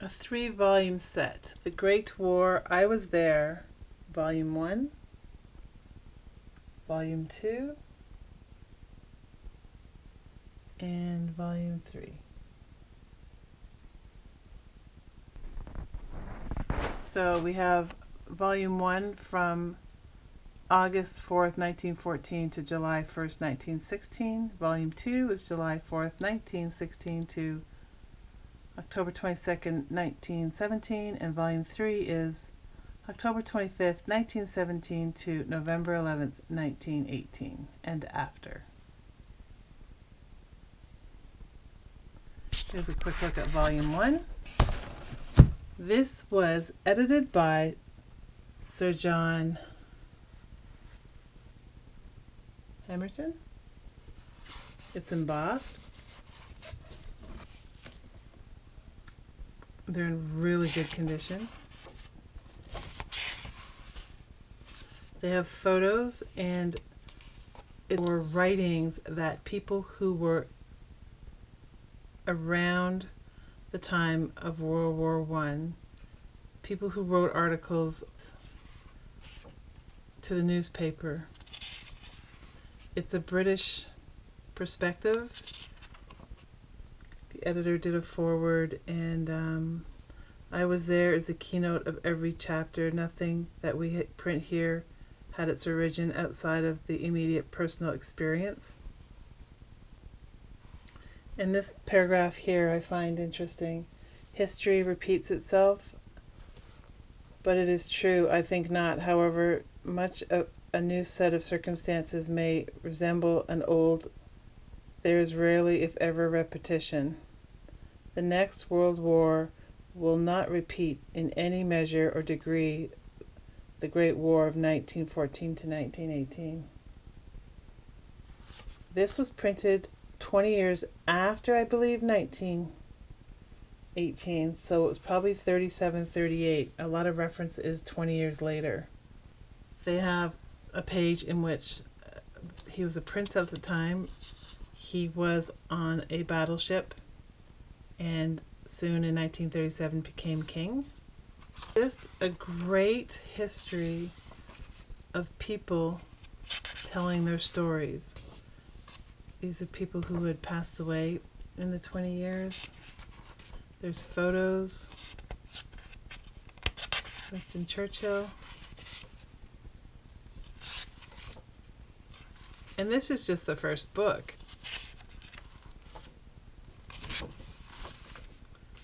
a three volume set The Great War, I Was There, Volume 1, Volume 2, and Volume 3. So we have Volume 1 from August 4th, 1914 to July 1st, 1916. Volume 2 is July 4th, 1916 to October 22nd, 1917, and Volume 3 is October 25th, 1917 to November 11th, 1918, and after. Here's a quick look at Volume 1. This was edited by Sir John Hammerton. It's embossed. They're in really good condition. They have photos and it were writings that people who were around the time of World War One, people who wrote articles to the newspaper. It's a British perspective the editor did a foreword, and um, I was there as the keynote of every chapter. Nothing that we print here had its origin outside of the immediate personal experience. In this paragraph here, I find interesting. History repeats itself, but it is true, I think not. However, much of a new set of circumstances may resemble an old there is rarely, if ever, repetition. The next World War will not repeat in any measure or degree the Great War of 1914 to 1918. This was printed 20 years after, I believe, 1918, so it was probably 37, 38. A lot of reference is 20 years later. They have a page in which uh, he was a prince at the time he was on a battleship and soon in 1937 became king. Just a great history of people telling their stories. These are people who had passed away in the 20 years. There's photos. Winston Churchill. And this is just the first book.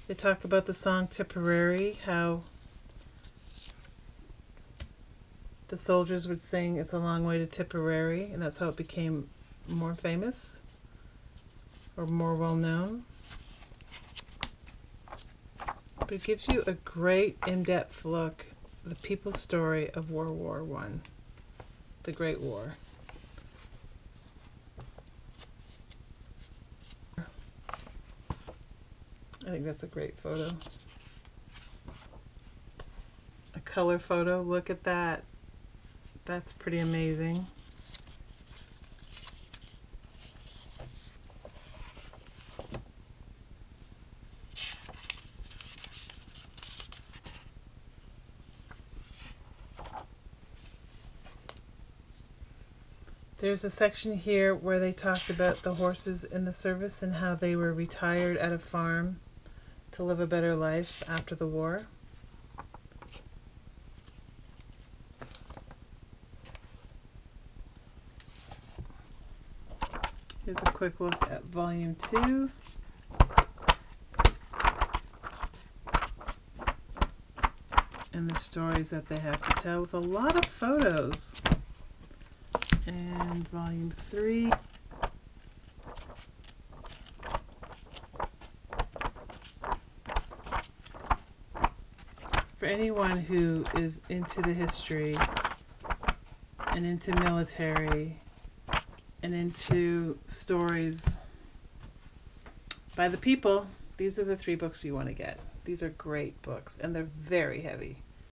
They talk about the song Tipperary, how the soldiers would sing It's a Long Way to Tipperary, and that's how it became more famous or more well known. But it gives you a great in-depth look at the people's story of World War One, the Great War. I think that's a great photo. A color photo, look at that. That's pretty amazing. There's a section here where they talked about the horses in the service and how they were retired at a farm to live a better life after the war. Here's a quick look at volume two. And the stories that they have to tell with a lot of photos. And volume three. For anyone who is into the history and into military and into stories by the people, these are the three books you want to get. These are great books and they're very heavy.